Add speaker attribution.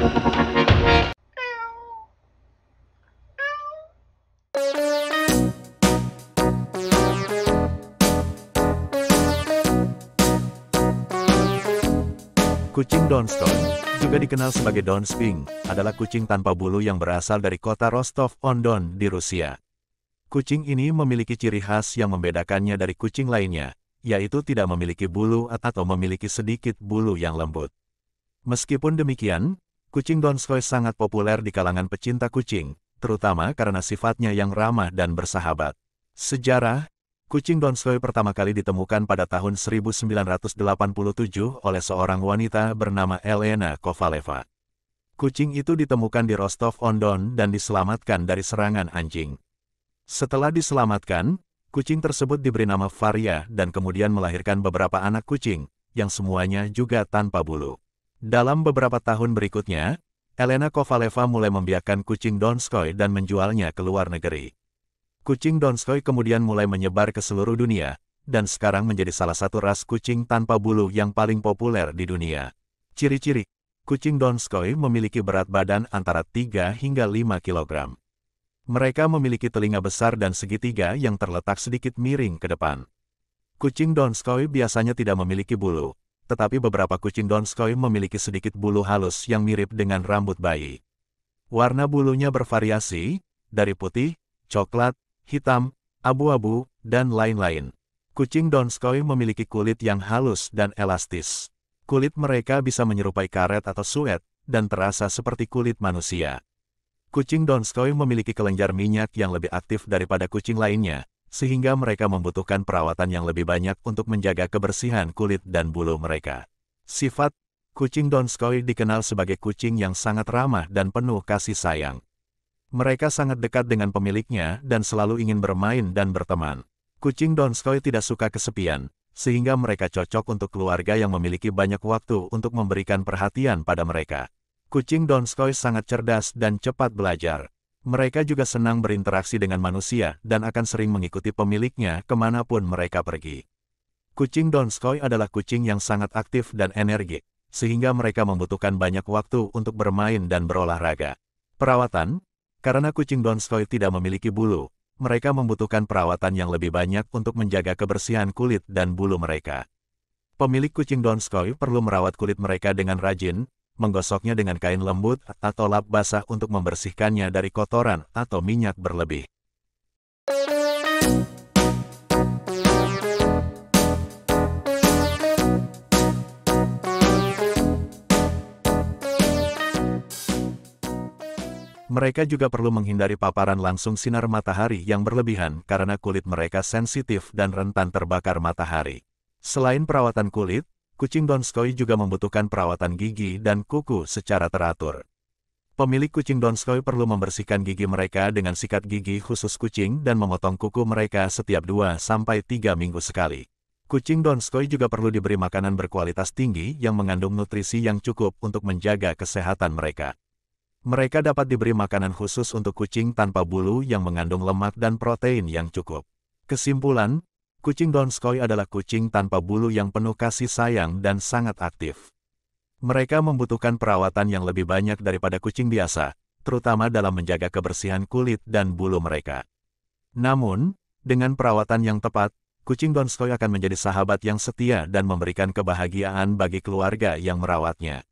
Speaker 1: Kucing Donskoy, juga dikenal sebagai Donsping, adalah kucing tanpa bulu yang berasal dari kota Rostov-on-Don di Rusia. Kucing ini memiliki ciri khas yang membedakannya dari kucing lainnya, yaitu tidak memiliki bulu atau memiliki sedikit bulu yang lembut. Meskipun demikian, kucing Donskoy sangat populer di kalangan pecinta kucing, terutama karena sifatnya yang ramah dan bersahabat. Sejarah, Kucing Donskoy pertama kali ditemukan pada tahun 1987 oleh seorang wanita bernama Elena Kovaleva. Kucing itu ditemukan di Rostov-on-Don dan diselamatkan dari serangan anjing. Setelah diselamatkan, kucing tersebut diberi nama Varia dan kemudian melahirkan beberapa anak kucing, yang semuanya juga tanpa bulu. Dalam beberapa tahun berikutnya, Elena Kovaleva mulai membiarkan kucing Donskoy dan menjualnya ke luar negeri. Kucing Donskoy kemudian mulai menyebar ke seluruh dunia, dan sekarang menjadi salah satu ras kucing tanpa bulu yang paling populer di dunia. Ciri-ciri, kucing Donskoy memiliki berat badan antara 3 hingga 5 kg. Mereka memiliki telinga besar dan segitiga yang terletak sedikit miring ke depan. Kucing Donskoy biasanya tidak memiliki bulu, tetapi beberapa kucing Donskoy memiliki sedikit bulu halus yang mirip dengan rambut bayi. Warna bulunya bervariasi, dari putih, coklat, hitam, abu-abu, dan lain-lain. Kucing Donskoy memiliki kulit yang halus dan elastis. Kulit mereka bisa menyerupai karet atau suet, dan terasa seperti kulit manusia. Kucing Donskoy memiliki kelenjar minyak yang lebih aktif daripada kucing lainnya, sehingga mereka membutuhkan perawatan yang lebih banyak untuk menjaga kebersihan kulit dan bulu mereka. Sifat, kucing Donskoy dikenal sebagai kucing yang sangat ramah dan penuh kasih sayang. Mereka sangat dekat dengan pemiliknya dan selalu ingin bermain dan berteman. Kucing Donskoy tidak suka kesepian, sehingga mereka cocok untuk keluarga yang memiliki banyak waktu untuk memberikan perhatian pada mereka. Kucing Donskoy sangat cerdas dan cepat belajar. Mereka juga senang berinteraksi dengan manusia dan akan sering mengikuti pemiliknya ke mana pun mereka pergi. Kucing Donskoy adalah kucing yang sangat aktif dan energik, sehingga mereka membutuhkan banyak waktu untuk bermain dan berolahraga. Perawatan, karena kucing Donskoy tidak memiliki bulu, mereka membutuhkan perawatan yang lebih banyak untuk menjaga kebersihan kulit dan bulu mereka. Pemilik kucing Donskoy perlu merawat kulit mereka dengan rajin, menggosoknya dengan kain lembut atau lap basah untuk membersihkannya dari kotoran atau minyak berlebih. Mereka juga perlu menghindari paparan langsung sinar matahari yang berlebihan karena kulit mereka sensitif dan rentan terbakar matahari. Selain perawatan kulit, kucing Donskoy juga membutuhkan perawatan gigi dan kuku secara teratur. Pemilik kucing Donskoy perlu membersihkan gigi mereka dengan sikat gigi khusus kucing dan memotong kuku mereka setiap 2-3 minggu sekali. Kucing Donskoy juga perlu diberi makanan berkualitas tinggi yang mengandung nutrisi yang cukup untuk menjaga kesehatan mereka. Mereka dapat diberi makanan khusus untuk kucing tanpa bulu yang mengandung lemak dan protein yang cukup. Kesimpulan, kucing Donskoy adalah kucing tanpa bulu yang penuh kasih sayang dan sangat aktif. Mereka membutuhkan perawatan yang lebih banyak daripada kucing biasa, terutama dalam menjaga kebersihan kulit dan bulu mereka. Namun, dengan perawatan yang tepat, kucing Donskoy akan menjadi sahabat yang setia dan memberikan kebahagiaan bagi keluarga yang merawatnya.